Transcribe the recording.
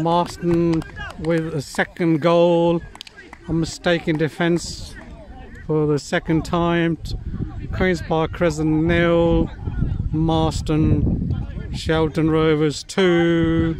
Marston with a second goal. A mistake in defence for the second time. Queen's Park Crescent nil. Marston Shelton Rovers 2.